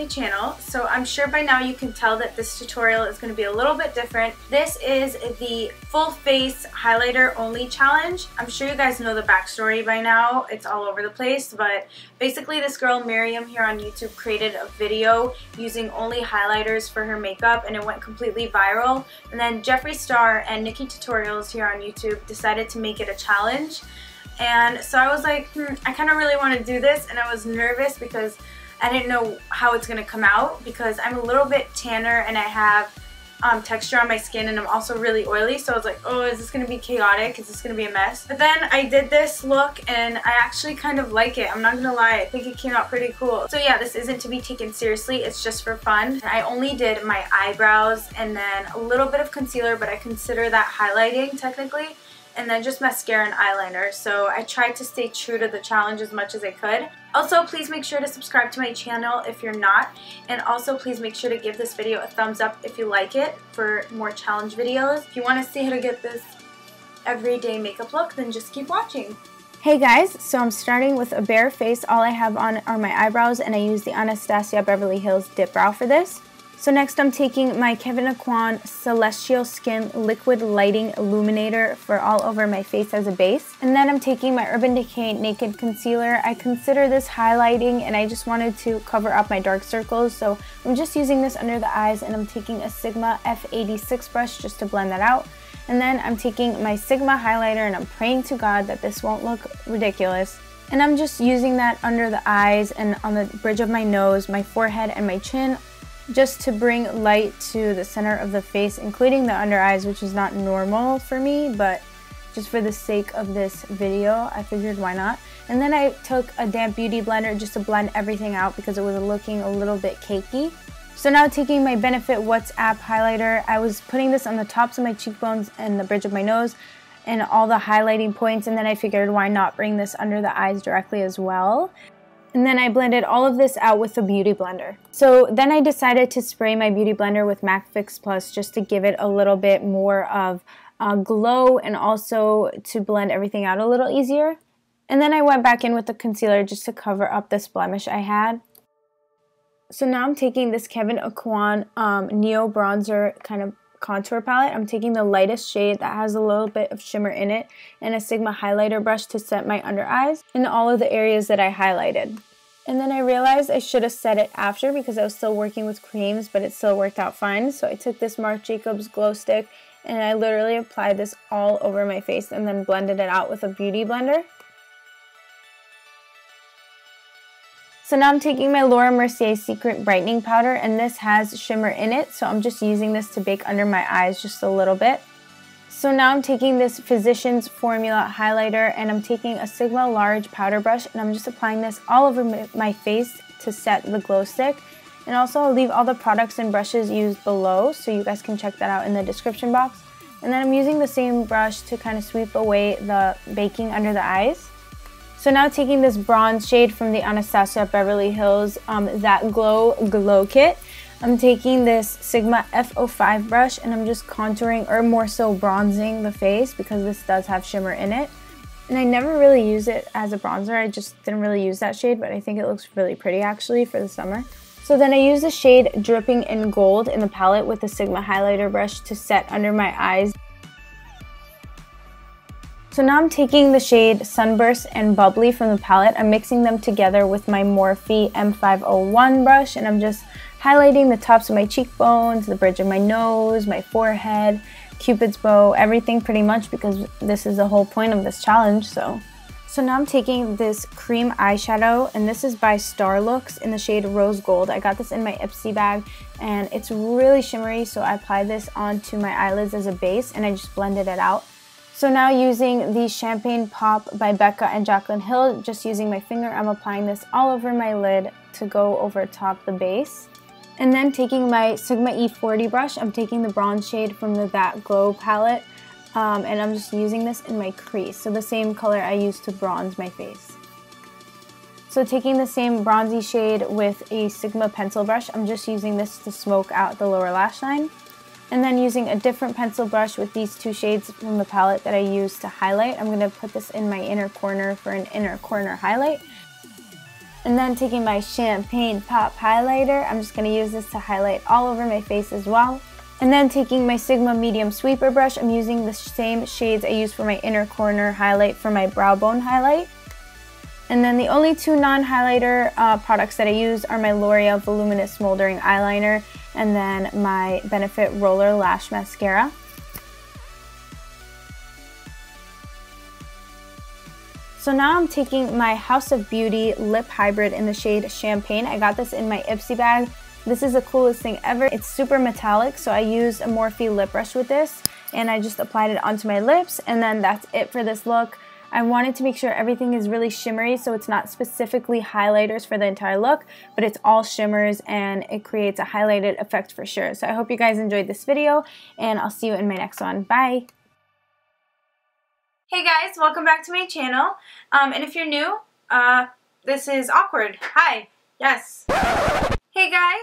my channel. So I'm sure by now you can tell that this tutorial is going to be a little bit different. This is the full face highlighter only challenge. I'm sure you guys know the backstory by now. It's all over the place, but basically this girl Mariya here on YouTube created a video using only highlighters for her makeup and it went completely viral. And then Jeffree Star and Nikkie Tutorials here on YouTube decided to make it a challenge. And so I was like, hmm, I kind of really want to do this and I was nervous because I didn't know how it's going to come out because I'm a little bit tanner and I have um, texture on my skin and I'm also really oily. So I was like oh is this gonna be chaotic? Is this gonna be a mess? But then I did this look and I actually kind of like it. I'm not gonna lie. I think it came out pretty cool. So yeah this isn't to be taken seriously. It's just for fun. I only did my eyebrows and then a little bit of concealer but I consider that highlighting technically and then just mascara and eyeliner. So I tried to stay true to the challenge as much as I could. Also, please make sure to subscribe to my channel if you're not. And also, please make sure to give this video a thumbs up if you like it for more challenge videos. If you want to see how to get this everyday makeup look, then just keep watching. Hey guys, so I'm starting with a bare face. All I have on are my eyebrows and I use the Anastasia Beverly Hills Dip Brow for this. So next I'm taking my Kevyn Aucoin Celestial Skin Liquid Lighting Illuminator for all over my face as a base. And then I'm taking my Urban Decay Naked Concealer. I consider this highlighting and I just wanted to cover up my dark circles. So I'm just using this under the eyes and I'm taking a Sigma F86 brush just to blend that out. And then I'm taking my Sigma highlighter and I'm praying to God that this won't look ridiculous. And I'm just using that under the eyes and on the bridge of my nose, my forehead, and my chin just to bring light to the center of the face, including the under eyes, which is not normal for me, but just for the sake of this video, I figured why not. And then I took a damp beauty blender just to blend everything out because it was looking a little bit cakey. So now taking my Benefit Watts Up highlighter, I was putting this on the tops of my cheekbones and the bridge of my nose and all the highlighting points and then I figured why not bring this under the eyes directly as well. And then I blended all of this out with a beauty blender. So then I decided to spray my beauty blender with MAC Fix Plus just to give it a little bit more of a glow and also to blend everything out a little easier. And then I went back in with the concealer just to cover up this blemish I had. So now I'm taking this Kevyn Aucoin um, Neo Bronzer kind of contour palette. I'm taking the lightest shade that has a little bit of shimmer in it and a Sigma highlighter brush to set my under eyes in all of the areas that I highlighted. And then I realized I should have set it after because I was still working with creams, but it still worked out fine. So I took this Marc Jacobs glow stick and I literally applied this all over my face and then blended it out with a beauty blender. So now I'm taking my Laura Mercier Secret Brightening Powder and this has shimmer in it. So I'm just using this to bake under my eyes just a little bit. So now I'm taking this Physicians Formula highlighter and I'm taking a Sigma large powder brush and I'm just applying this all over my face to set the glow stick. And also I'll leave all the products and brushes used below so you guys can check that out in the description box. And then I'm using the same brush to kind of sweep away the baking under the eyes. So now taking this bronze shade from the Anastasia Beverly Hills um, That Glow Glow Kit. I'm taking this Sigma F05 brush and I'm just contouring or more so bronzing the face because this does have shimmer in it. And I never really use it as a bronzer. I just didn't really use that shade, but I think it looks really pretty actually for the summer. So then I use the shade Dripping in Gold in the palette with the Sigma highlighter brush to set under my eyes. So now I'm taking the shade Sunburst and Bubbly from the palette. I'm mixing them together with my Morphe M501 brush and I'm just highlighting the tops of my cheekbones, the bridge of my nose, my forehead, cupid's bow, everything pretty much because this is the whole point of this challenge. So, so now I'm taking this cream eyeshadow and this is by Starlooks in the shade Rose Gold. I got this in my Ipsy bag and it's really shimmery so I applied this onto my eyelids as a base and I just blended it out. So now using the Champagne Pop by Becca and Jaclyn Hill, just using my finger, I'm applying this all over my lid to go over top the base. And then taking my Sigma E40 brush, I'm taking the bronze shade from the That Glow palette, um, and I'm just using this in my crease. So the same color I used to bronze my face. So taking the same bronzy shade with a Sigma pencil brush, I'm just using this to smoke out the lower lash line. And then using a different pencil brush with these two shades from the palette that I used to highlight, I'm going to put this in my inner corner for an inner corner highlight. And then taking my Champagne Pop Highlighter, I'm just going to use this to highlight all over my face as well. And then taking my Sigma Medium Sweeper Brush, I'm using the same shades I used for my inner corner highlight for my brow bone highlight. And then the only two non-highlighter uh, products that I use are my L'Oreal Voluminous Smoldering Eyeliner and then my Benefit Roller Lash Mascara. So now I'm taking my House of Beauty Lip Hybrid in the shade Champagne. I got this in my Ipsy bag. This is the coolest thing ever. It's super metallic, so I used a Morphe lip brush with this and I just applied it onto my lips and then that's it for this look. I wanted to make sure everything is really shimmery so it's not specifically highlighters for the entire look, but it's all shimmers and it creates a highlighted effect for sure. So I hope you guys enjoyed this video and I'll see you in my next one. Bye! Hey guys, welcome back to my channel. Um, and if you're new, uh, this is awkward. Hi. Yes. Hey guys.